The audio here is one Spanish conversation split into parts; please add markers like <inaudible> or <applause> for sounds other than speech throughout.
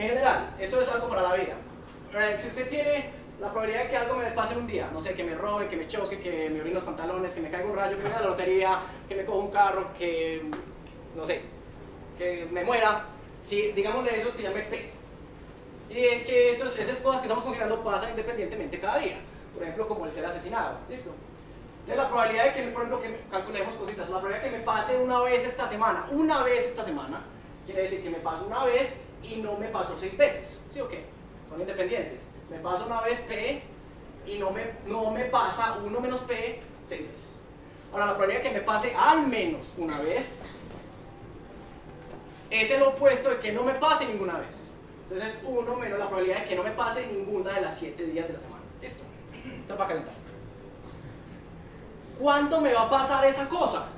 En general, esto es algo para la vida. Si usted tiene la probabilidad de que algo me pase un día, no sé, que me roben, que me choque, que me orine los pantalones, que me caiga un rayo, que me haga la lotería, que me coja un carro, que, no sé, que me muera, si digamos de eso que llame P. Y de que esos- esas cosas que estamos considerando pasan independientemente cada día. Por ejemplo, como el ser asesinado. ¿Listo? Entonces la probabilidad de que, por ejemplo, que me- calculemos cositas, la probabilidad de que me pase una vez esta semana, una vez esta semana, quiere decir que me pasa una vez y no me pasó seis veces. ¿Sí o qué? Son independientes. Me pasa una vez P y no me, no me pasa 1 menos P seis veces. Ahora, la probabilidad que me pase al menos una vez es el opuesto de que no me pase ninguna vez. Entonces es 1 menos la probabilidad de que no me pase ninguna de las 7 días de la semana. Listo. Está para calentar. ¿Cuándo me va a pasar esa cosa?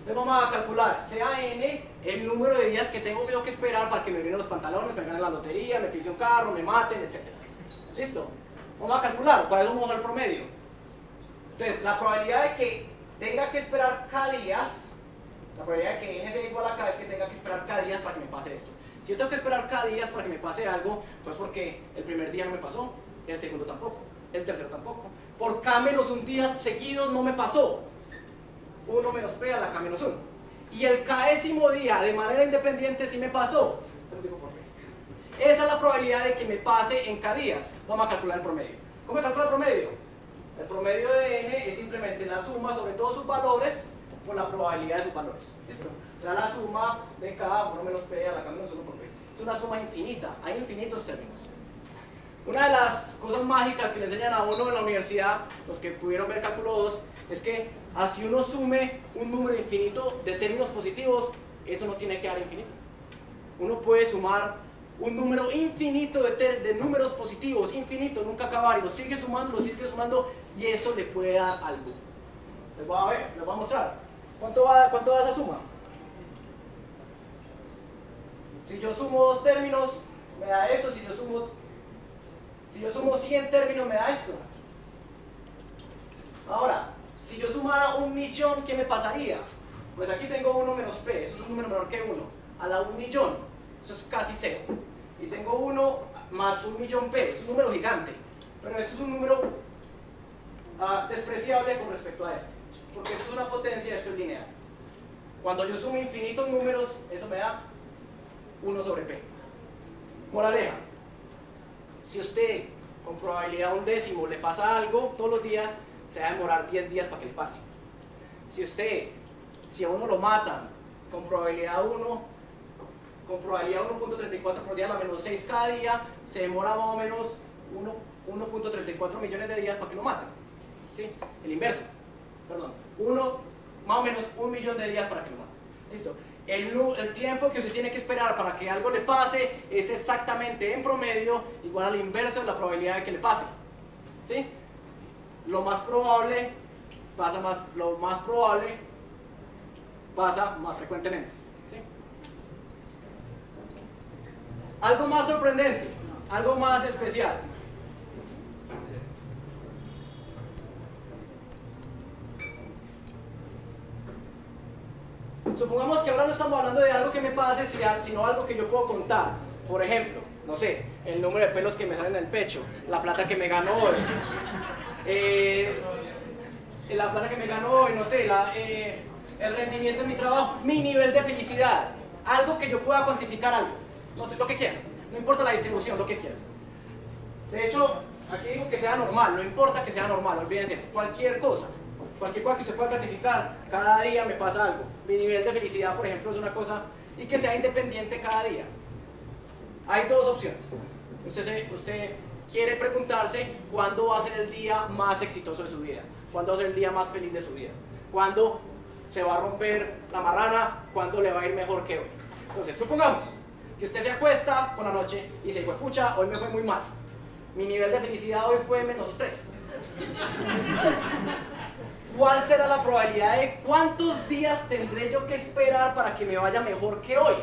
Entonces vamos a calcular, sea n, el número de días que tengo yo que esperar para que me orinen los pantalones, me ganen la lotería, me pise un carro, me maten, etc. ¿Listo? Vamos a calcular, para eso vamos a usar el promedio. Entonces, la probabilidad de que tenga que esperar cada días, la probabilidad de que n sea igual a k es que tenga que esperar cada día para que me pase esto. Si yo tengo que esperar cada día para que me pase algo, pues porque el primer día no me pasó, el segundo tampoco, el tercero tampoco. Por k menos un día seguido no me pasó. 1 menos p a la k menos 1. Y el késimo día de manera independiente sí me pasó. Esa es la probabilidad de que me pase en k días. Vamos a calcular el promedio. ¿Cómo calcula el promedio? El promedio de n es simplemente la suma sobre todos sus valores por la probabilidad de sus valores. ¿Listo? Será la suma de k 1 menos p a la k menos 1 por p. Es una suma infinita. Hay infinitos términos. Una de las cosas mágicas que le enseñan a uno en la universidad, los que pudieron ver cálculo 2, es que así uno sume un número infinito de términos positivos, eso no tiene que dar infinito. Uno puede sumar un número infinito de, números positivos, infinito, nunca acabar, y lo sigue sumando, lo sigue sumando, y eso le puede dar algo. Les voy a ver, les voy a mostrar. ¿Cuánto va, cuánto da esa suma? Si yo sumo dos términos, me da esto, si yo sumo si yo sumo 100 términos me da esto. Ahora, si yo sumara un millón, ¿qué me pasaría? Pues aquí tengo 1 menos p, eso es un número menor que 1. A la 1 millón, eso es casi 0. Y tengo 1 más 1 millón p, es un número gigante. Pero esto es un número ah, despreciable con respecto a esto. Porque esto es una potencia, esto es lineal. Cuando yo sumo infinitos números, eso me da 1 sobre p. Moraleja, si usted con probabilidad un décimo le pasa algo todos los días, se va a demorar 10 días para que le pase. Si usted, si a uno lo matan con probabilidad 1, con probabilidad 1.34 por día, la menos 6 cada día, se demora más o menos 1 1.34 millones de días para que lo maten. ¿Sí? El inverso, perdón. Uno, más o menos un millón de días para que lo maten. ¿Listo? El, el tiempo que usted tiene que esperar para que algo le pase es exactamente en promedio igual al inverso de la probabilidad de que le pase. ¿Sí? Lo más probable pasa más, lo más probable pasa más frecuentemente. Algo más sorprendente, algo más especial. Supongamos que ahora no estamos hablando de algo que me pase, si- sino algo que yo puedo contar. Por ejemplo, no sé, el número de pelos que me salen en el pecho, la plata que me ganó hoy, eh, la plata que me ganó hoy, no sé, eh, el rendimiento en mi trabajo, mi nivel de felicidad, algo que yo pueda cuantificar algo, no sé, lo que quieras, no importa la distribución, lo que quieras. De hecho, aquí digo que sea normal, no importa que sea normal, olvídense eso, cualquier cosa, cualquier cosa que se pueda cuantificar, cada día me pasa algo. Mi nivel de felicidad, por ejemplo, es una cosa, y que sea independiente cada día. Hay dos opciones. Usted, usted quiere preguntarse cuándo va a ser el día más exitoso de su vida, cuándo va a ser el día más feliz de su vida, cuándo se va a romper la marrana, cuándo le va a ir mejor que hoy. Entonces, supongamos que usted se acuesta por la noche y dice, pucha, hoy me fue muy mal. Mi nivel de felicidad hoy fue menos 3. <laughs> ¿Cuál será la probabilidad de cuántos días tendré yo que esperar para que me vaya mejor que hoy?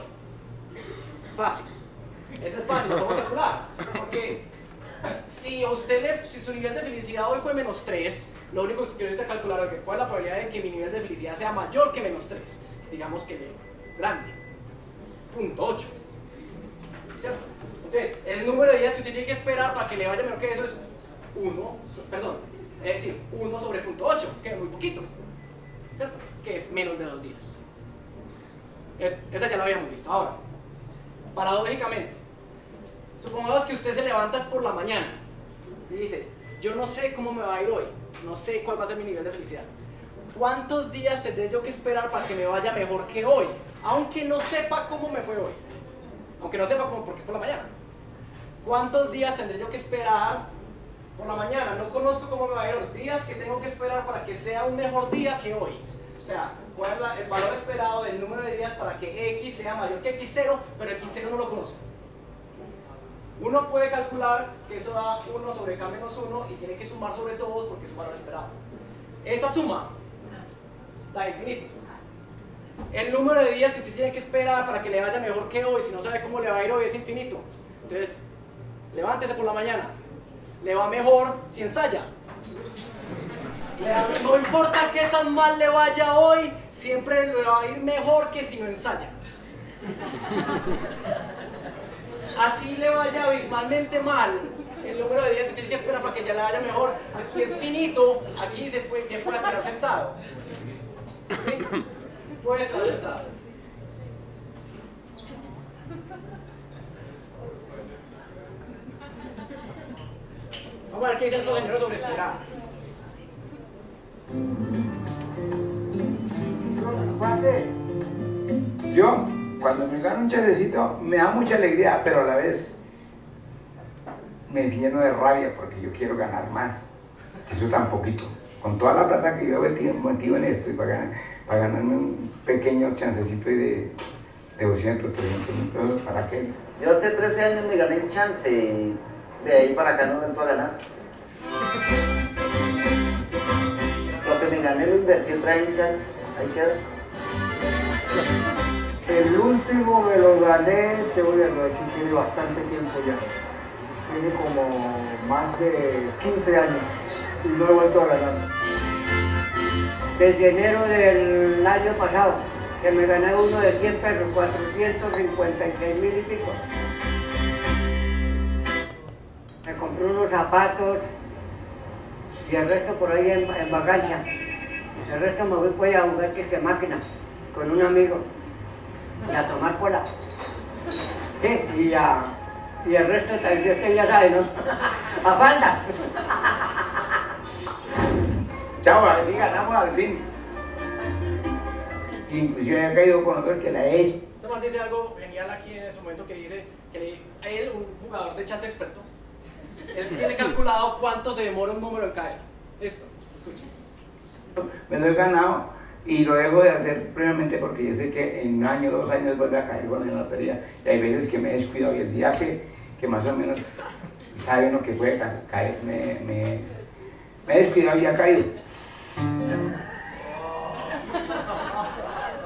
Fácil. Eso es fácil, lo podemos calcular. Porque si, usted le- si su nivel de felicidad hoy fue menos 3, lo único que necesita calcular es que cuál es la probabilidad de que mi nivel de felicidad sea mayor que menos 3. Digamos que grande. Punto 8. ¿Cierto? Entonces, el número de días que usted tiene que esperar para que le vaya mejor que eso es 1, perdón, es decir, 1 sobre punto 8, que es muy poquito, ¿cierto? Que es menos de 2 días. esa ya la habíamos visto. Ahora, paradójicamente, supongamos que usted se levanta por la mañana y dice, yo no sé cómo me va a ir hoy, no sé cuál va a ser mi nivel de felicidad. ¿Cuántos días tendré yo que esperar para que me vaya mejor que hoy? Aunque no sepa cómo me fue hoy. Aunque no sepa cómo, porque es por la mañana. ¿Cuántos días tendré yo que esperar por la mañana? No conozco cómo me va a ir los días que tengo que esperar para que sea un mejor día que hoy. O sea, cuál es el valor esperado del número de días para que X sea mayor que X0, pero X0 no lo conozco. Uno puede calcular que eso da 1 sobre K menos 1 y tiene que sumar sobre todos porque es un valor esperado. Esa suma da infinito. El número de días que usted tiene que esperar para que le vaya mejor que hoy, si no sabe cómo le va a ir hoy, es infinito. Entonces, levántese por la mañana. Le va mejor si ensaya. No importa qué tan mal le vaya hoy, siempre le va a ir mejor que si no ensaya. Así le vaya abismalmente mal, el número de días que tiene que esperar para que ya le vaya mejor, aquí es finito, aquí se puede, puede estar sentado. ¿Sí? Puede estar sentado. Vamos a ver qué dicen esos señores sobre esperar. Yo, cuando me gano un chasecito, me da mucha alegría, pero a la vez me lleno de rabia porque yo quiero ganar más. Eso tan poquito. Con toda la plata que yo he metido, en esto y para, para ganarme un pequeño chancecito de, de 200, 300 mil pesos, ¿para qué? Yo hace 13 años me gané un chance de ahí para acá no entro a ganar. Lo que me gané lo invertí otra chance. Ahí queda. El último me lo gané, te voy a decir, tiene bastante tiempo ya. Tiene como más de 15 años y no he vuelto a ganar. Desde enero del año pasado, que me gané uno de 100 pesos, 456 mil y pico. Me compré unos zapatos y el resto por ahí en, en vacancia. El resto me voy pues a jugar que máquina con un amigo y a tomar cola. Sí, y, a, y el resto también ya sabe, ¿no? A falta. Chao, a ver si ganamos al fin. Inclusive ha caído con otros que la he hecho. Este man dice algo genial aquí en ese momento que dice que él, un jugador de chat experto, él tiene calculado cuánto se demora un número en caer. Esto, escucha. Me lo he ganado y lo dejo de hacer previamente porque yo sé que en un año, dos años vuelve a caer con la lotería y hay veces que me he descuidado y el día que, que más o menos sabe uno que puede caer, me, me, me he descuidado y ha caído.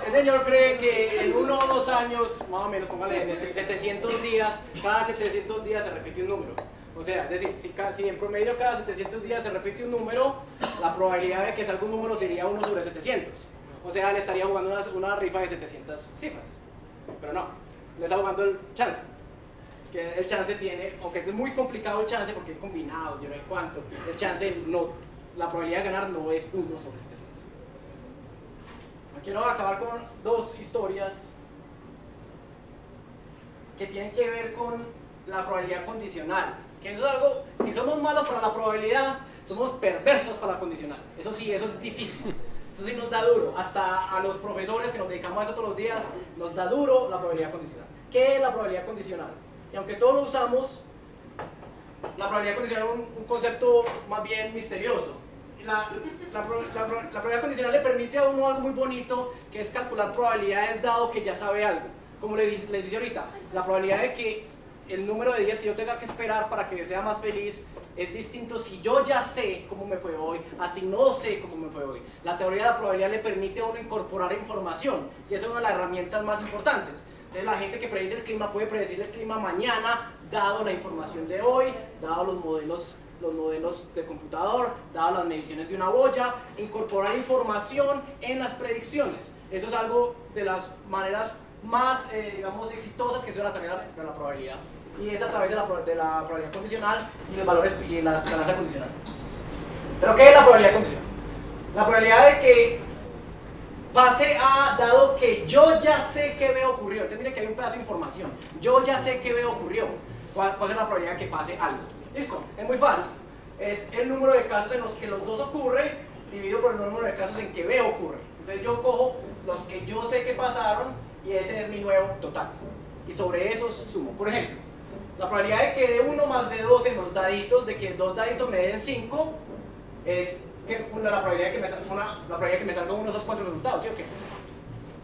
El señor cree que en uno o dos años, más o menos, póngale en 700 días, cada 700 días se repite un número. O sea, es decir, si, en promedio cada 700 días se repite un número, la probabilidad de que salga un número sería 1 sobre 700. O sea, le estaría jugando una, una rifa de 700 cifras. Pero no, le está jugando el chance. Que el chance tiene, aunque es muy complicado el chance porque es combinado, yo no sé cuánto, el chance no, la probabilidad de ganar no es 1 sobre 700. Quiero acabar con dos historias que tienen que ver con la probabilidad condicional. Que eso es algo, si somos malos para la probabilidad, somos perversos para la condicional. Eso sí, eso es difícil. Eso sí nos da duro. Hasta a los profesores que nos dedicamos a eso todos los días, nos da duro la probabilidad condicional. ¿Qué es la probabilidad condicional? Y aunque todos lo usamos, la probabilidad condicional es un, concepto más bien misterioso. La, la, probabilidad condicional le permite a uno algo muy bonito, que es calcular probabilidades dado que ya sabe algo. Como les, les dice ahorita, la probabilidad de que el número de días que yo tenga que esperar para que sea más feliz es distinto si yo ya sé cómo me fue hoy, así no sé cómo me fue hoy. La teoría de la probabilidad le permite a uno incorporar información y esa es una de las herramientas más importantes. Entonces la gente que predice el clima puede predecir el clima mañana, dado la información de hoy, dado los modelos, los modelos de computador, dado las mediciones de una boya, incorporar información en las predicciones. Eso es algo de las maneras más, eh, digamos, exitosas que es la teoría de la probabilidad. Y es a través de la, probabilidad condicional y los valores y la esperanza condicional. ¿Pero qué es la probabilidad condicional? La probabilidad de que pase a, dado que yo ya sé que veo ocurrió, entonces miren que hay un pedazo de información, yo ya sé que veo ocurrió, ¿cuál, es la probabilidad de que pase algo? Listo, es muy fácil, es el número de casos en los que los dos ocurren dividido por el número de casos en que veo ocurre. Entonces yo cojo los que yo sé que pasaron y ese es mi nuevo total. Y sobre esos sumo. Por ejemplo, la probabilidad de que de 1 más de 2 en los daditos, de que dos daditos me den 5, es que una, la, probabilidad de que me salga una, la probabilidad que me salga uno de esos cuatro resultados, ¿sí o qué?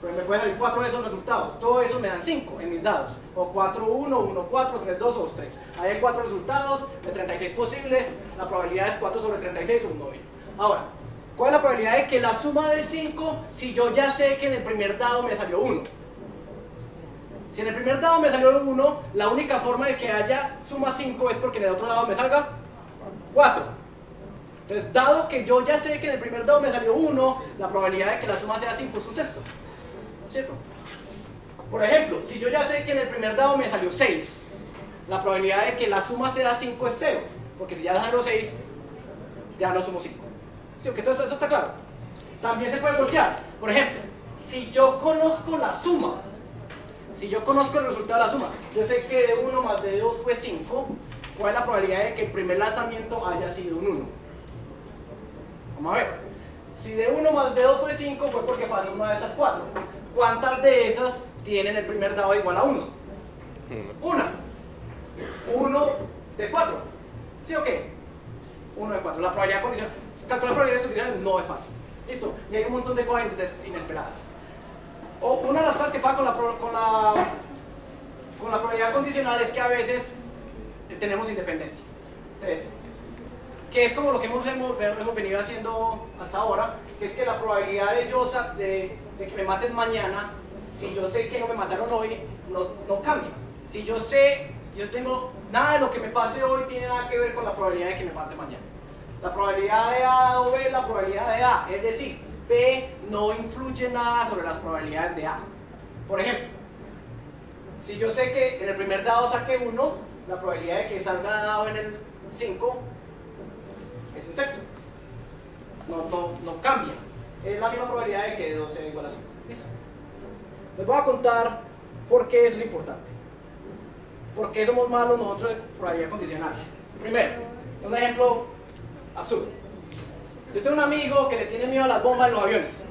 Pero me pueden salir 4 de esos resultados. Todo eso me dan 5 en mis dados. O 4, 1, 1, 4, 3, 2 o 2, 3. Ahí hay 4 resultados de 36 posibles. La probabilidad es 4 sobre 36 o 1 noveno. Ahora, ¿cuál es la probabilidad de que la suma de 5 si yo ya sé que en el primer dado me salió 1? Si en el primer dado me salió 1, la única forma de que haya suma 5 es porque en el otro dado me salga 4. Entonces, dado que yo ya sé que en el primer dado me salió 1, la probabilidad de que la suma sea 5 es un sexto. ¿Cierto? Por ejemplo, si yo ya sé que en el primer dado me salió 6, la probabilidad de que la suma sea 5 es 0. Porque si ya salió 6, ya no sumo 5. ¿Sí? que Entonces, eso está claro. También se puede bloquear. Por ejemplo, si yo conozco la suma, si yo conozco el resultado de la suma, yo sé que de 1 más de 2 fue 5, ¿cuál es la probabilidad de que el primer lanzamiento haya sido un 1? Vamos a ver. Si de 1 más de 2 fue 5, fue porque pasó una de estas 4. ¿Cuántas de esas tienen el primer dado igual a 1? Una. 1 de 4. ¿Sí o qué? 1 de 4. La probabilidad condicional. Calcular probabilidades condicionales no es fácil. Listo. Y hay un montón de cosas inesperadas. O una de las cosas que pasa con la, con la, con la probabilidad condicional es que a veces tenemos independencia. Entonces, que es como lo que hemos, hemos, venido haciendo hasta ahora, que es que la probabilidad de, yo, de, de, que me maten mañana, si yo sé que no me mataron hoy, no, no cambia. Si yo sé, yo tengo, nada de lo que me pase hoy tiene nada que ver con la probabilidad de que me mate mañana. La probabilidad de A o B es la probabilidad de A, es decir, B no influye nada sobre las probabilidades de A. Por ejemplo, si yo sé que en el primer dado saqué 1, la probabilidad de que salga dado en el 5 es un sexto. No, no, no cambia. Es la misma probabilidad de que 2 sea igual a 5. ¿Listo? Les voy a contar por qué eso es importante. ¿Por qué somos malos nosotros en probabilidad condicional? Primero, un ejemplo absurdo. Yo tengo un amigo que le tiene miedo a las bombas en los aviones.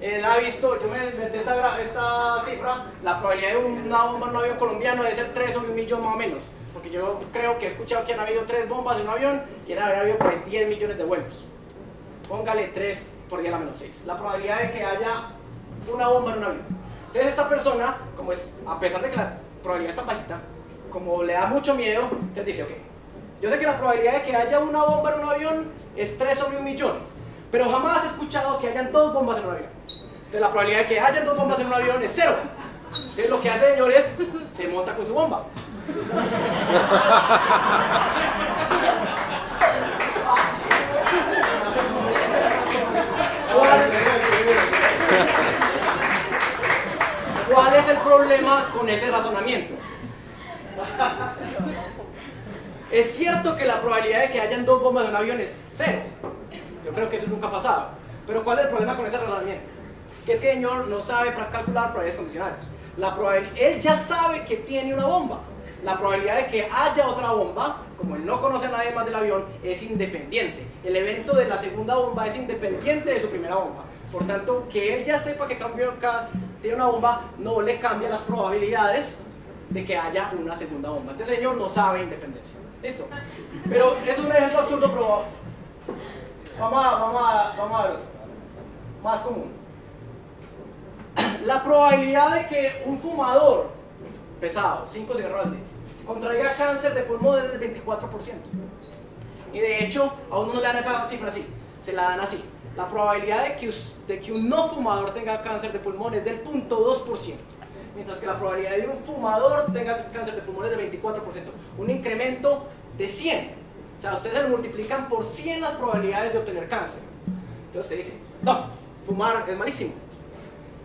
Él ha visto, yo me inventé esta, esta cifra, la probabilidad de una bomba en un avión colombiano debe ser 3 sobre un millón más o menos. Porque yo creo que he escuchado que han habido 3 bombas en un avión y han habido por 10 millones de vuelos. Póngale 3 por 10 a la menos 6. La probabilidad de que haya una bomba en un avión. Entonces esta persona, como es, a pesar de que la probabilidad está bajita, como le da mucho miedo, entonces dice, ok, yo sé que la probabilidad de que haya una bomba en un avión es 3 sobre un millón. Pero jamás he escuchado que hayan dos bombas en un avión. Entonces la probabilidad de que hayan dos bombas en un avión es cero. Entonces lo que hace el señor es, se monta con su bomba. ¿Cuál es el problema con ese razonamiento? Es cierto que la probabilidad de que hayan dos bombas en un avión es cero. Yo creo que eso nunca ha pasado. Pero ¿cuál es el problema con ese razonamiento? Que es que el señor no sabe para calcular probabilidades condicionales. La probabilidad, él ya sabe que tiene una bomba. La probabilidad de que haya otra bomba, como él no conoce a nadie más del avión, es independiente. El evento de la segunda bomba es independiente de su primera bomba. Por tanto, que él ya sepa que cambió, tiene una bomba no le cambia las probabilidades de que haya una segunda bomba. Entonces el señor no sabe independencia. Listo. Pero es un ejemplo absurdo, pero vamos a, vamos vamos a ver otro. Más común. La probabilidad de que un fumador pesado, 5 cigarros contraiga cáncer de pulmón es del 24%. Y de hecho, a uno no le dan esa cifra así, se la dan así. La probabilidad de que, de que un no fumador tenga cáncer de pulmón es del 0.2% mientras que la probabilidad de un fumador tenga cáncer de pulmón es del 24%. Un incremento de 100. O sea, ustedes se multiplican por 100 las probabilidades de obtener cáncer. Entonces usted dice, no, fumar es malísimo.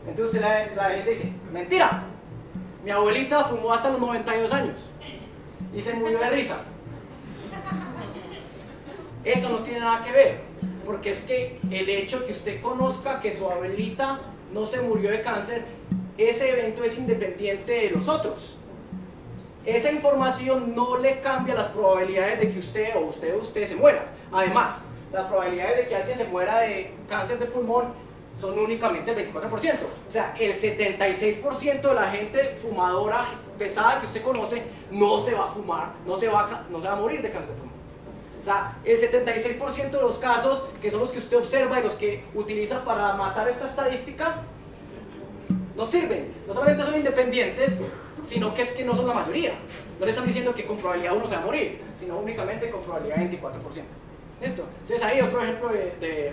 Entonces usted, la, la gente dice, mentira. Mi abuelita fumó hasta los 92 años. y se murió de risa. Eso no tiene nada que ver, porque es que el hecho que usted conozca que su abuelita no se murió de cáncer, ese evento es independiente de los otros. Esa información no le cambia las probabilidades de que usted o usted o usted se muera. Además, las probabilidades de que alguien se muera de cáncer de pulmón son únicamente el 24%. O sea, el 76% de la gente fumadora pesada que usted conoce no se va a fumar, no se va a, no se va a morir de cáncer de pulmón. O sea, el 76% de los casos, que son los que usted observa y los que utiliza para matar esta estadística, no sirven. No solamente son independientes, sino que es que no son la mayoría. No le están diciendo que con probabilidad uno se va a morir, sino únicamente con probabilidad 24%. ¿Listo? Entonces ahí otro ejemplo de, de,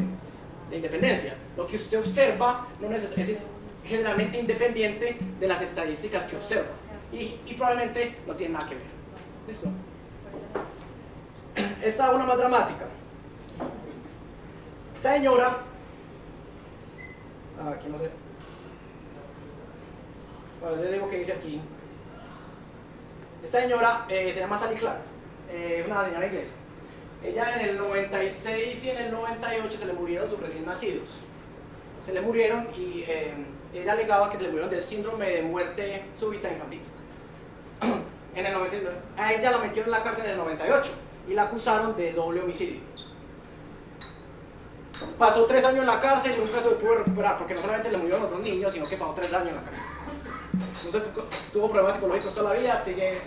de independencia. Lo que usted observa no es, es, generalmente independiente de las estadísticas que observa. Y, y probablemente no tiene nada que ver. ¿Listo? Esta es una más dramática. Señora, ah, aquí no sé, bueno, yo digo que dice aquí. Esta señora eh, se llama Sally Clark, eh, es una señora inglesa. Ella en el 96 y en el 98 se le murieron sus recién nacidos. Se le murieron y eh, ella alegaba que se le murieron del síndrome de muerte súbita infantil. <clears throat> en el 99, a ella la metieron en la cárcel en el 98 y la acusaron de doble homicidio. Pasó tres años en la cárcel y nunca se pudo recuperar porque no solamente le murieron los dos niños, sino que pasó tres años en la cárcel. No sé, tuvo problemas psicológicos toda la vida, sigue...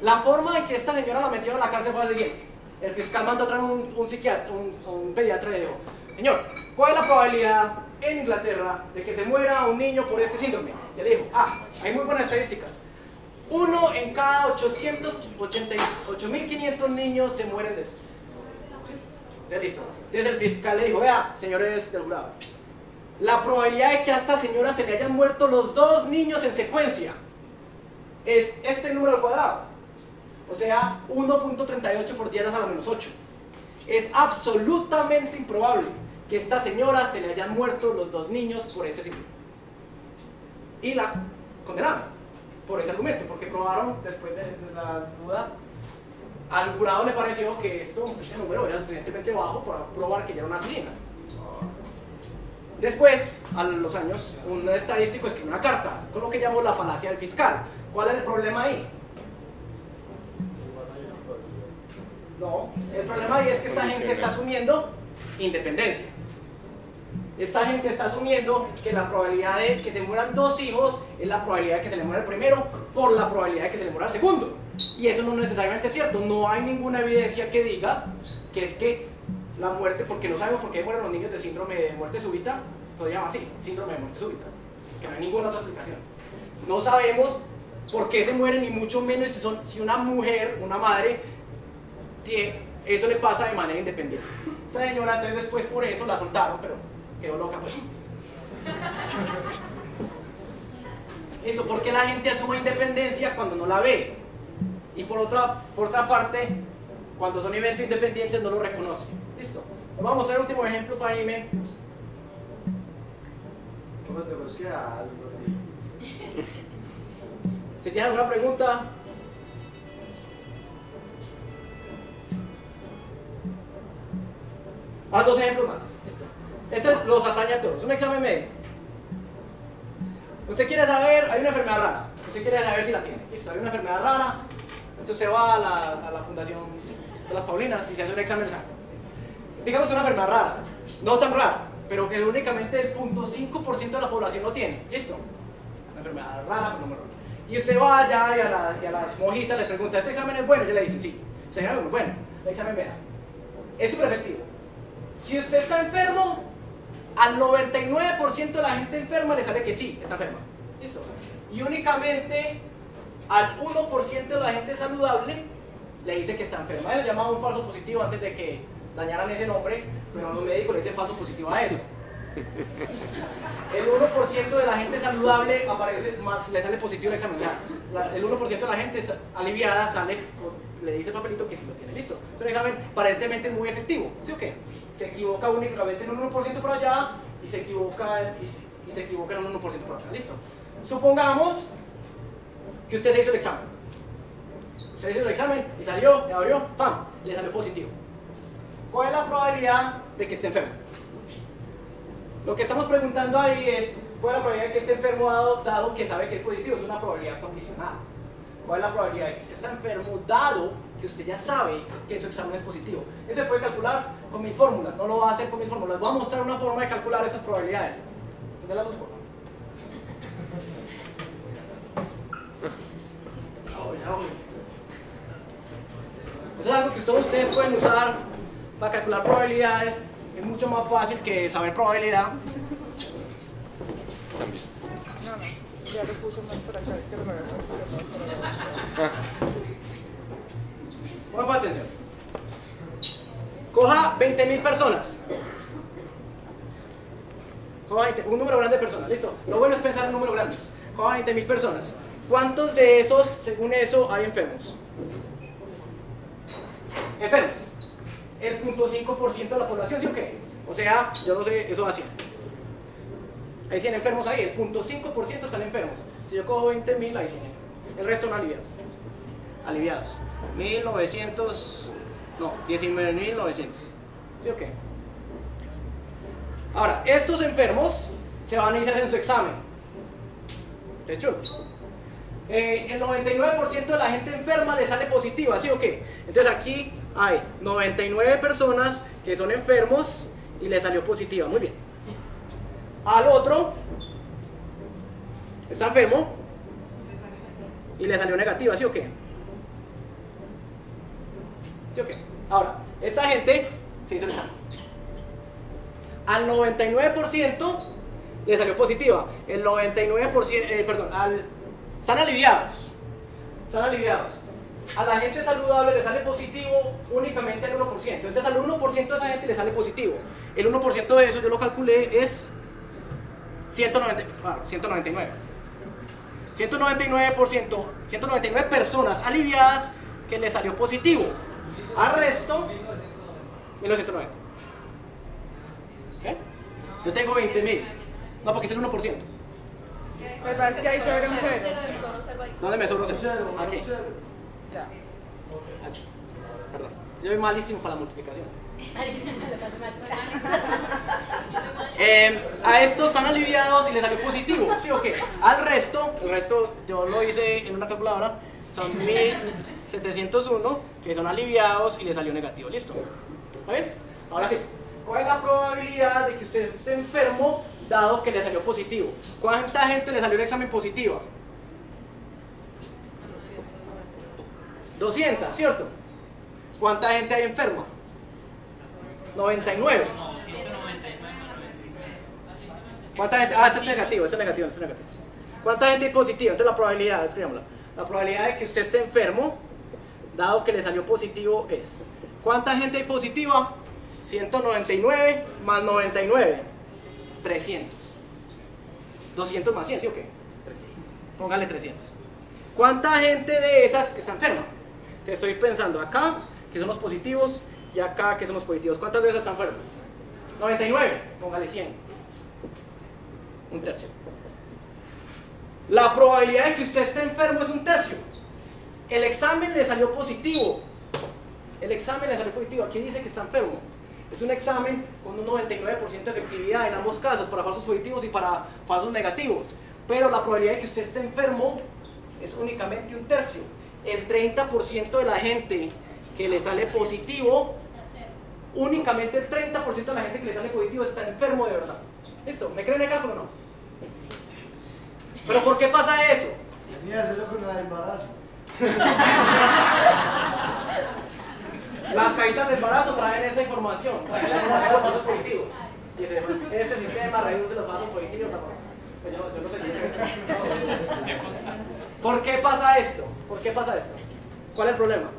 La forma en que esta señora la metieron en la cárcel fue la siguiente. El fiscal mandó a traer un, un psiquiatra, un, un pediatra y le dijo, señor, ¿cuál es la probabilidad en Inglaterra de que se muera un niño por este síndrome? Y le dijo, ah, hay muy buenas estadísticas. Uno en cada 8.500 niños se mueren de esto. ¿Sí? Ya listo. Entonces el fiscal le dijo, vea, señores del jurado, la probabilidad de que a esta señora se le hayan muerto los dos niños en secuencia es este número al cuadrado. O sea, 1.38 por 10 a la menos 8. Es absolutamente improbable que a esta señora se le hayan muerto los dos niños por ese síndrome. Y la condenaron por ese argumento, porque probaron después de, de la duda, al jurado le pareció que esto, este número era suficientemente bajo para probar que ya era una asesina. Después, a los años, un estadístico escribió una carta con lo que la falacia del fiscal. ¿Cuál es el problema ahí? No, el problema ahí es que esta gente está asumiendo independencia. Esta gente está asumiendo que la probabilidad de que se mueran dos hijos es la probabilidad de que se le muera el primero por la probabilidad de que se le muera el segundo. Y eso no es necesariamente cierto. No hay ninguna evidencia que diga que es que la muerte, porque no sabemos por qué mueren los niños de síndrome de muerte súbita, lo llama así, síndrome de muerte súbita, que no hay ninguna otra explicación. No sabemos por qué se mueren, ni mucho menos si, son, si una mujer, una madre, eso le pasa de manera independiente. Esa señora entonces después por eso la soltaron, pero quedó loca pues. Eso, porque la gente asume independencia cuando no la ve. Y por otra, por otra parte, cuando son eventos independientes no lo reconoce. Listo. Vamos a hacer el último ejemplo para irme. ¿Cómo te conocía algo Si tienen alguna pregunta. Ah, dos ejemplos más. Listo. Este los atañe a todos. Un examen médico. Usted quiere saber, hay una enfermedad rara. Usted quiere saber si la tiene. Listo, hay una enfermedad rara. Entonces usted va a la, a la fundación de las Paulinas y se hace un examen de sangre. Digamos que una enfermedad rara. No tan rara, pero que únicamente el 0.5% de la población lo tiene. Listo. Una enfermedad rara, pero no rara. Y usted va allá y a, la, y a las monjitas les pregunta, ¿ese examen es bueno? Y le dicen, sí. Ese examen es bueno. El examen vea. Es súper efectivo. Si usted está enfermo, al 99% de la gente enferma le sale que sí, está enferma. ¿Listo? Y únicamente al 1% de la gente saludable le dice que está enferma. Eso llamaba un falso positivo antes de que dañaran ese nombre, pero los médicos le dicen falso positivo a eso. El 1% de la gente saludable aparece más, le sale positivo el examen. La- el 1% de la gente aliviada sale, le dice el papelito que sí lo tiene listo. Es un examen aparentemente muy efectivo, ¿sí o qué? Se equivoca únicamente en un 1% por allá y se equivoca, en- y se equivoca en un 1% por acá, listo. Supongamos que usted se hizo el examen. Usted hizo el examen y salió, le abrió, ¡pam! Le salió positivo. ¿Cuál es la probabilidad de que esté enfermo? Lo que estamos preguntando ahí es, ¿cuál es la probabilidad de que esté enfermo dado, dado que sabe que es positivo? Es una probabilidad condicionada. ¿Cuál es la probabilidad de que usted está enfermo dado que usted ya sabe que su examen es positivo? Eso se puede calcular con mis fórmulas, no lo va a hacer con mis fórmulas. Voy a mostrar una forma de calcular esas probabilidades. ¿Dónde la luz, por favor? Eso es algo que todos ustedes pueden usar para calcular probabilidades. Es mucho más fácil que saber probabilidad. Ya lo puso más por acá, es que lo voy a Pongan atención. Coja 20.000 personas. Coja 20, un número grande de personas, listo. Lo bueno es pensar en números grandes. Coja 20.000 personas. ¿Cuántos de esos, según eso, hay enfermos? Enfermos. El 0.5% de la población, ¿sí o qué? O sea, yo no sé, eso así. Hay 100 enfermos ahí, el 0.5% están enfermos. Si yo cojo 20.000, hay 100 enfermos. El resto no aliviados. Aliviados. 1900, no, 19.900. ¿Sí o qué? Ahora, estos enfermos se van a iniciar en su examen. ¿Es true? Eh, el 99% de la gente enferma le sale positiva, ¿sí o qué? Entonces aquí hay 99 personas que son enfermos y le salió positiva, muy bien. Al otro está enfermo y le salió negativa, ¿sí o qué? ¿Sí o qué? Ahora, esta gente se hizo el examen. Al 99% le salió positiva. El 99%, eh, perdón, al, están aliviados. Están aliviados. A la gente saludable le sale positivo únicamente el 1%. Entonces al 1% de esa gente le sale positivo. El 1% de eso yo lo calculé es 190, ah, 199. 199%, 199 personas aliviadas que le salió positivo. Al resto, 1990. ¿Ok? Yo tengo 20.000. No, porque es el 1%. Me parece que ahí sobre un cero. ¿Dónde me sobró Un cero, Aquí. Ya. Así. Perdón. Yo soy malísimo para la multiplicación. Eh, a estos están aliviados y les salió positivo, ¿sí o qué? Al resto, el resto yo lo hice en una calculadora, son 1701 que son aliviados y les salió negativo, ¿listo? ¿Está bien? Ahora sí, ¿cuál es la probabilidad de que usted esté enfermo dado que le salió positivo? ¿Cuánta gente le salió el examen positivo? 200, ¿cierto? ¿Cuánta gente hay enferma? 99. ¿Cuánta gente? Ah, eso es negativo, eso es negativo, eso es negativo. ¿Cuánta gente hay positiva? Entonces la probabilidad, escribámosla. La probabilidad de que usted esté enfermo, dado que le salió positivo, es. ¿Cuánta gente hay positiva? 199 más 99. 300. 200 más 100, ¿sí o qué? 300. Póngale 300. ¿Cuánta gente de esas está enferma? Te estoy pensando acá, que son los positivos, y acá, que son los positivos. ¿Cuántas de esas están enfermas? 99. Póngale 100. Un tercio. La probabilidad de que usted esté enfermo es un tercio. El examen le salió positivo. El examen le salió positivo. Aquí dice que está enfermo. Es un examen con un 99% de efectividad en ambos casos, para falsos positivos y para falsos negativos. Pero la probabilidad de que usted esté enfermo es únicamente un tercio. El 30% de la gente que le sale positivo, únicamente el 30% de la gente que le sale positivo está enfermo de verdad. ¿Listo? ¿Me creen el cálculo o no? ¿Pero por qué pasa eso? Venía a hacerlo con el embarazo. <laughs> Las cajitas de embarazo traen esa información, traen los falsos positivos. Y se este sistema reduce los falsos positivos. Pues yo, yo no sé qué ¿Por qué pasa esto? ¿Por qué pasa esto? ¿Cuál es el problema?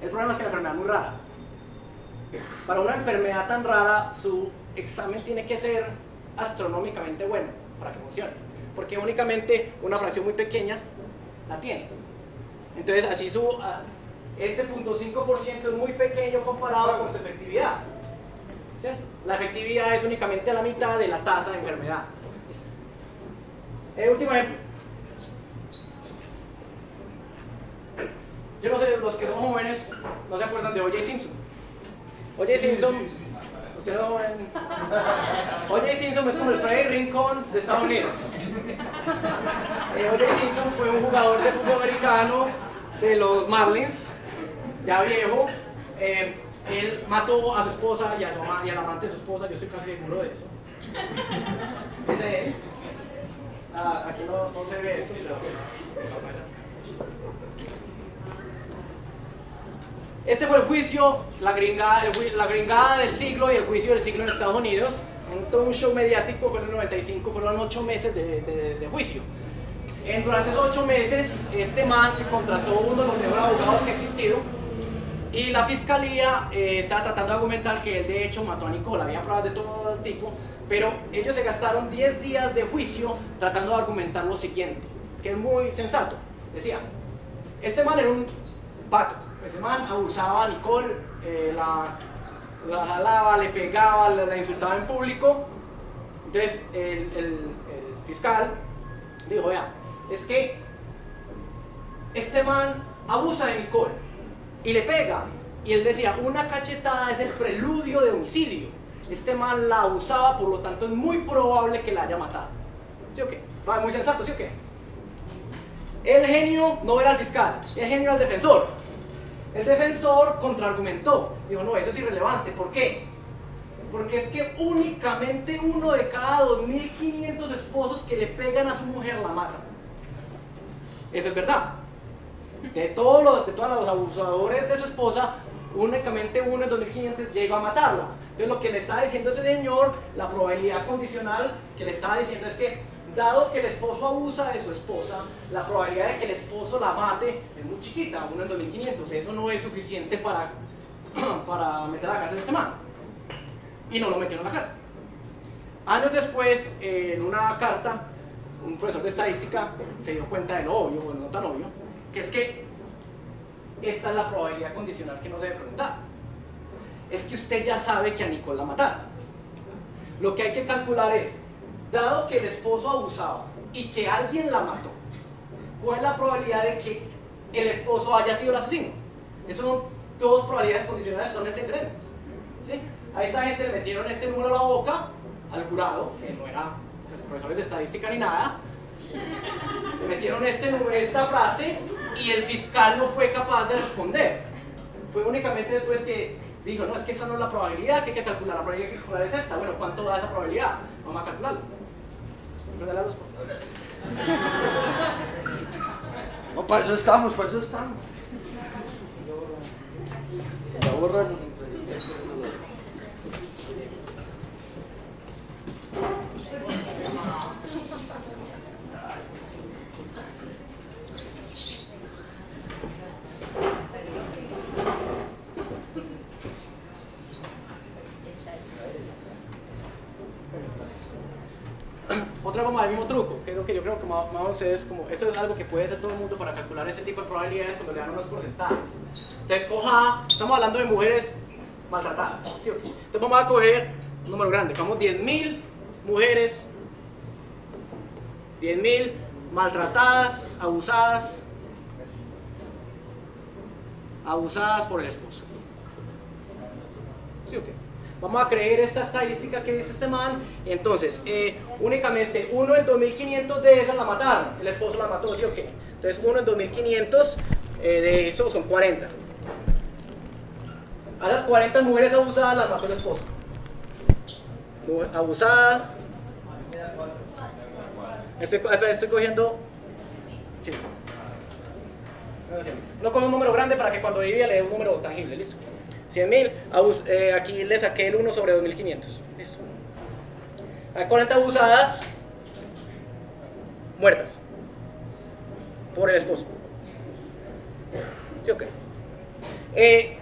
El problema es que la enfermedad es muy rara. Para una enfermedad tan rara, su examen tiene que ser astronómicamente bueno para que funcione. Porque únicamente una fracción muy pequeña la tiene. Entonces, así su, ah, este 0.5% es muy pequeño comparado con su efectividad. La efectividad es únicamente la mitad de la tasa de enfermedad. Eh, último ejemplo. Yo no sé, los que son jóvenes no se acuerdan de O.J. Simpson. O.J. Simpson, ustedes no ven. <laughs> O.J. Simpson es como el Freddy Rincón de Estados Unidos. <laughs> Eh, O.J. Simpson fue un jugador de fútbol americano de los Marlins, ya viejo. Eh, él mató a su esposa y, a su ama- y al amante de su esposa, yo estoy casi seguro de eso. <laughs> Ese. Ah, aquí no, no se ve esto, pero Este fue el juicio, la gringada, la gringada del siglo y el juicio del siglo en Estados Unidos. Un, un show mediático, fue en el 95, fueron ocho meses de, de- de juicio. En, durante esos ocho meses, este man se contrató uno de los mejores abogados que ha existido y la fiscalía eh, estaba tratando de argumentar que él de hecho mató a Nicole, había pruebas de todo tipo, pero ellos se gastaron 10 días de juicio tratando de argumentar lo siguiente, que es muy sensato. Decía, este man era un pato, ese man abusaba a Nicole, eh, la, la jalaba, le pegaba, la, insultaba en público. Entonces el, el- el fiscal dijo, vea, es que este man abusa de Nicole y le pega. Y él decía, una cachetada es el preludio de homicidio. Este man la abusaba, por lo tanto es muy probable que la haya matado. ¿Sí o qué? Va, muy sensato, ¿sí o qué? El genio no era el fiscal, el genio era el defensor. El defensor contraargumentó. Dijo, no, eso es irrelevante. ¿Por qué? Porque es que únicamente uno de cada 2.500 esposos que le pegan a su mujer la matan. Eso es verdad. De todos los, de todos los abusadores de su esposa, únicamente uno en 2.500 llega a matarla. Entonces lo que le está diciendo ese señor, la probabilidad condicional que le estaba diciendo es que, dado que el esposo abusa de su esposa, la probabilidad de que el esposo la mate es muy chiquita, uno en 2.500. Eso no es suficiente para, <clears throat> para meter a la cárcel a este man. Y no lo metieron a la cárcel. Años después, en una carta, un profesor de estadística se dio cuenta de lo obvio, bueno, no tan obvio, que es que esta es la probabilidad condicional que no se debe preguntar. Es que usted ya sabe que a Nicole la mataron. Lo que hay que calcular es, dado que el esposo abusaba y que alguien la mató, ¿cuál es la probabilidad de que el esposo haya sido el asesino? Esas son dos probabilidades condicionales totalmente diferentes. ¿sí? A esta gente le metieron este número a la boca, al jurado, que no era pues, profesores de estadística ni nada, le metieron este, esta frase y el fiscal no fue capaz de responder. Fue únicamente después que dijo, no, es que esa no es la probabilidad, que hay que calcular, la probabilidad es esta. Bueno, ¿cuánto da esa probabilidad? Vamos a calcularlo. Regala los- No, para eso estamos, para eso estamos. Ya borramos. Otra como el mismo truco, que es más es como, esto es algo que puede hacer todo el mundo para calcular ese tipo de probabilidades cuando le dan unos porcentajes. Entonces coja, estamos hablando de mujeres maltratadas. Entonces vamos a coger un número grande, vamos 10.000 mujeres, 10.000 maltratadas, abusadas, abusadas por el esposo. ¿Sí o qué? Vamos a creer esta estadística que dice este man. Entonces, eh, únicamente uno en 2500 de esas la mataron. El esposo la mató, ¿sí o qué? Entonces, uno en 2500 eh, de esos son 40. A las 40 mujeres abusadas las mató el esposo. Abusada. Estoy, cogiendo. Sí. No coge un número grande para que cuando divida le dé un número tangible, listo. 100.000, abus- eh, aquí le saqué el 1 sobre 2500, listo. Hay 40 abusadas, muertas, por el esposo. ¿Sí o qué? Eh,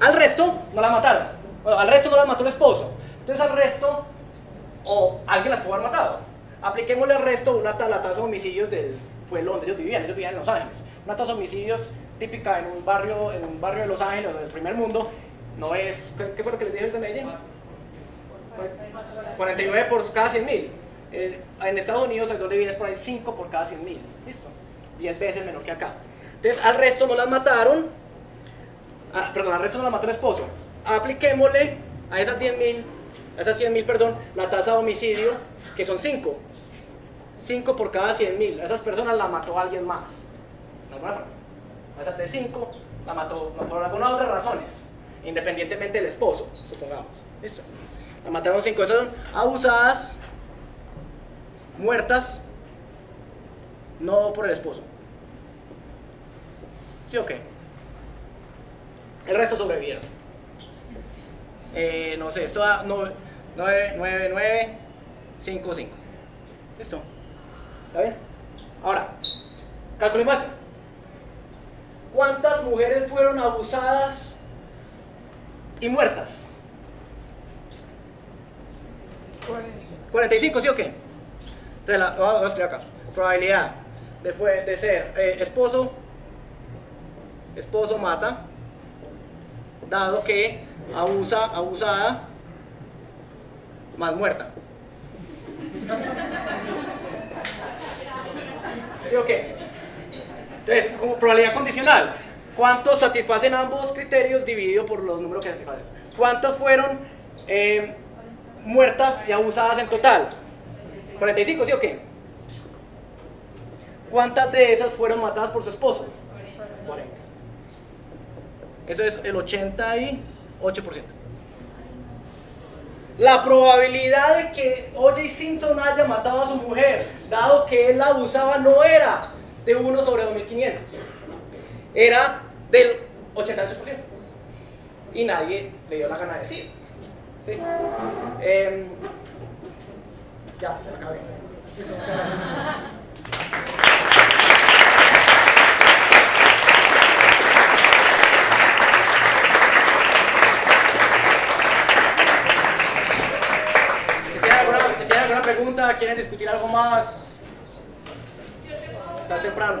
al resto no la mataron, bueno, al resto no la mató el esposo. Entonces al resto, o alguien las pudo haber matado. Apliquémosle al resto una tasa de homicidios del pueblo donde ellos vivían, ellos vivían en Los Ángeles. Una tasa de homicidios típica en un barrio, en un barrio de Los Ángeles, del primer mundo, no es, ¿qué, fue lo que les dije de Medellín? 49 por cada 100 mil. en Estados Unidos, el viene es por ahí 5 por cada 100 mil. Listo. 10 veces menos que acá. Entonces al resto no las mataron, ah, perdón, al resto no las mató el esposo. Apliquémosle a esas 10 mil, a esas 100 mil, perdón, la tasa de homicidio, que son 5. 5 por cada 100 mil. A esas personas la mató alguien más. Alguna forma. A esas de 5 la mató por alguna otras razones, independientemente del esposo, supongamos. ¿Listo? La mataron 5. Esas son abusadas, muertas, no por el esposo. ¿Sí o qué? El resto sobrevivieron. Eh, no sé, esto da 9, 9, 9, 5, 5. ¿Listo? ¿Está bien? Ahora, calculemos esto. ¿Cuántas mujeres fueron abusadas y muertas? 45, ¿sí o qué? Vamos a escribir acá. Probabilidad de ser eh, esposo, esposo mata, dado que abusa, abusada, más muerta. ¿Sí o qué? Entonces, como probabilidad condicional, ¿cuántos satisfacen ambos criterios dividido por los números que satisfacen? ¿Cuántas fueron eh, muertas y abusadas en total? 45, ¿sí o qué? ¿Cuántas de esas fueron matadas por su esposo? 40. Eso es el 88%. La probabilidad de que O.J. Simpson haya matado a su mujer, dado que él la abusaba, no era de 1 sobre 2500. Era del 88%. Y nadie le dio la gana de decir. ¿Sí? Em, ya, ya acabé. Listo, muchas gracias. Pregunta, quieren discutir algo más, está temprano.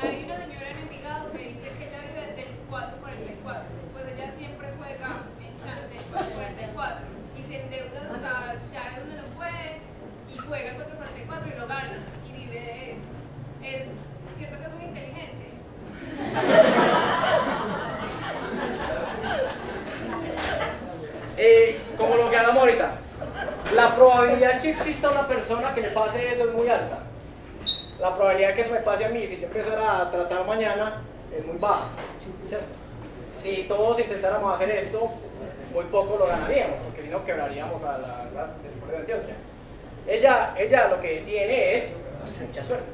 Hay una señora en Envigado que dice que ella vive del 444. Pues ella siempre juega en chance el 444 y se endeuda hasta ya donde no puede y juega el 444 y lo gana y vive de eso. Es cierto que es muy inteligente. Eh, como lo que hablamos ahorita, la probabilidad que exista una persona que le pase eso es muy alta. La probabilidad que eso me pase a mí, si yo empezara a tratar mañana, es muy baja. ¿cierto? Si todos intentáramos hacer esto, muy poco lo ganaríamos, porque si no quebraríamos a la raza del pueblo de Antioquia. Ella, ella lo que tiene es mucha suerte.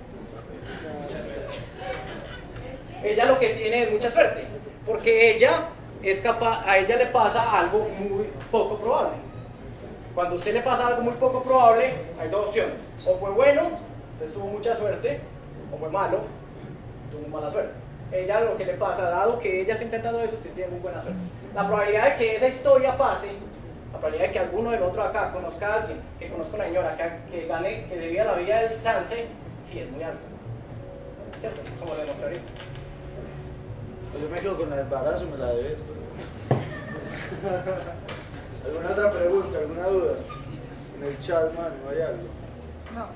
Ella lo que tiene es mucha suerte, porque ella es capaz, a ella le pasa algo muy poco probable. Cuando a usted le pasa algo muy poco probable, hay dos opciones. O fue bueno, entonces tuvo mucha suerte, o fue malo, tuvo mala suerte. Ella lo que le pasa, dado que ella está intentando eso, usted tiene muy buena suerte. La probabilidad de que esa historia pase, la probabilidad de que alguno del otro acá conozca a alguien, que conozca a una señora, que, que gane, que debía la vida del chance, sí es muy alta. ¿Cierto? Como lo demostré ahorita. Pues Yo me quedo con la de embarazo, me la debe. <laughs> ¿Alguna otra pregunta, alguna duda? En el chat, mano, ¿hay algo? No.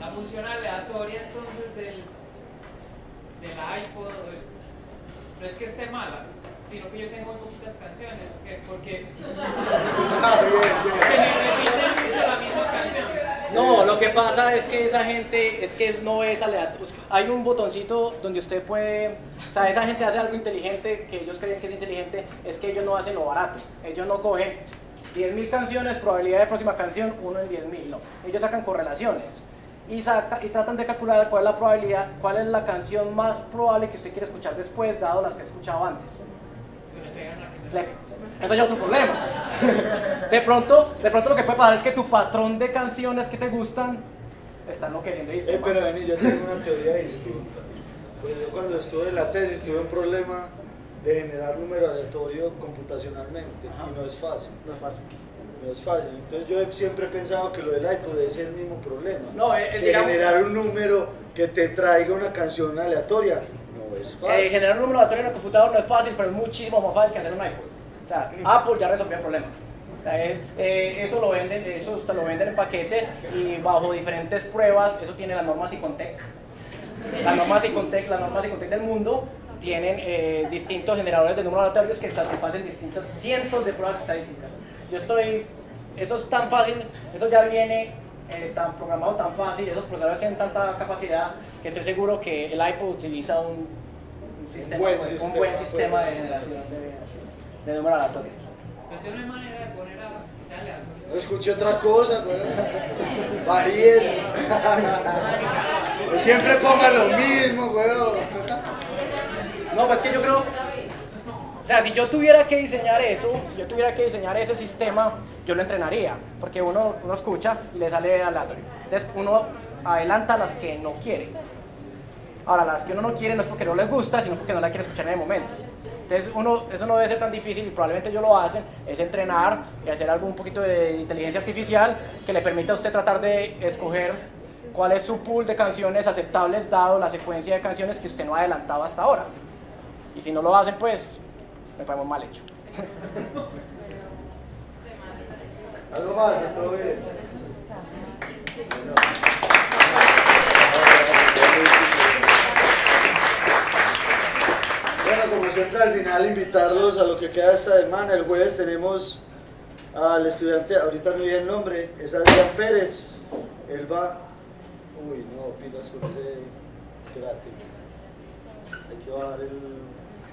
La función aleatoria entonces del, del iPod o del- no es que esté mala, sino que yo tengo muy poquitas canciones, porque, <laughs> Ah, porque me repiten mucho la misma canción. No, lo que pasa es que esa gente, es que no es aleatorio. Hay un botoncito donde usted puede, o sea, esa gente hace algo inteligente, que ellos creen que es inteligente, es que ellos no hacen lo barato. Ellos no cogen 10.000 canciones, probabilidad de próxima canción, 1 en 10.000, no. Ellos sacan correlaciones y, saca, y tratan de calcular cuál es la probabilidad, cuál es la canción más probable que usted quiere escuchar después, dado las que ha escuchado antes. Eso ya es otro problema. <laughs> De pronto, de pronto lo que puede pasar es que tu patrón de canciones que te gustan está enloqueciendo y Eh, pero Dani, yo tengo una teoría distinta. Pues yo cuando estuve en la tesis tuve un problema de generar número aleatorio computacionalmente Ajá. y no es fácil. No es fácil. No es fácil. Entonces yo siempre he pensado que lo del iPod es el mismo problema. No, eh, eh, que digamos- generar un número que te traiga una canción aleatoria no es fácil. Eh, generar un número aleatorio en el computador no es fácil, pero es muchísimo más fácil que hacer un iPod. O sea, Apple ya resolvió el problema. O sea, eh, eh, eso lo venden, eso te lo venden en paquetes y bajo diferentes pruebas, eso tiene las normas Icontec. Las normas Icontec, las normas Icontec del mundo tienen eh, distintos generadores de números aleatorios que satisfacen distintos cientos de pruebas estadísticas. Yo estoy, eso es tan fácil, eso ya viene eh, tan programado tan fácil, esos procesadores tienen tanta capacidad que estoy seguro que el iPod utiliza un, un sistema, buen pues, un sistema, buen sistema de pues. generación de, de números aleatorios. Pero una manera de poner a que sea aleatorio. No escuché otra cosa, güey. Varíes. <laughs> Pues siempre pongan lo mismo, güey. No, pues es que yo creo, o sea, si yo tuviera que diseñar eso, si yo tuviera que diseñar ese sistema, yo lo entrenaría, porque uno, uno escucha y le sale aleatorio. Entonces uno adelanta las que no quiere. Ahora, las que uno no quiere no es porque no les gusta, sino porque no la quiere escuchar en el momento. Entonces, uno, eso no debe ser tan difícil y probablemente ellos lo hacen, es entrenar y hacer algo un poquito de inteligencia artificial que le permita a usted tratar de escoger cuál es su pool de canciones aceptables dado la secuencia de canciones que usted no ha adelantado hasta ahora. Y si no lo hacen, pues me parece mal hecho. Algo más, esto bien. Bueno, como siempre al final invitarlos a lo que queda esta semana. El jueves tenemos al estudiante, ahorita no dije el nombre, es Adrián Pérez. Él va... Uy, no, pilas con ese... Espérate. Hay que bajar el...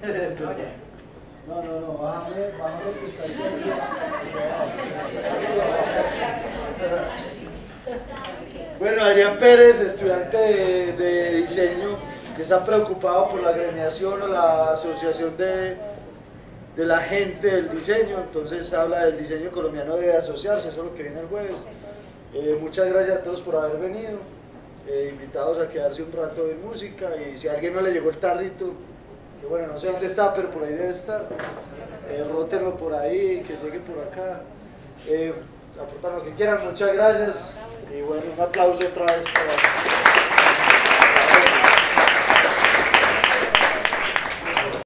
No, no, no, bájame, bájame que está ahí. Bueno, Adrián Pérez, estudiante de, de diseño, que está preocupado por la agremiación o la asociación de, de la gente del diseño, entonces habla del diseño colombiano debe asociarse, eso es lo que viene el jueves. Eh, muchas gracias a todos por haber venido, eh, invitados a quedarse un rato de música y si a alguien no le llegó el tarrito, que bueno, no sé dónde está, pero por ahí debe estar, eh, rótenlo por ahí, que llegue por acá, eh, aportan lo que quieran, muchas gracias. Y bueno, un aplauso otra vez para...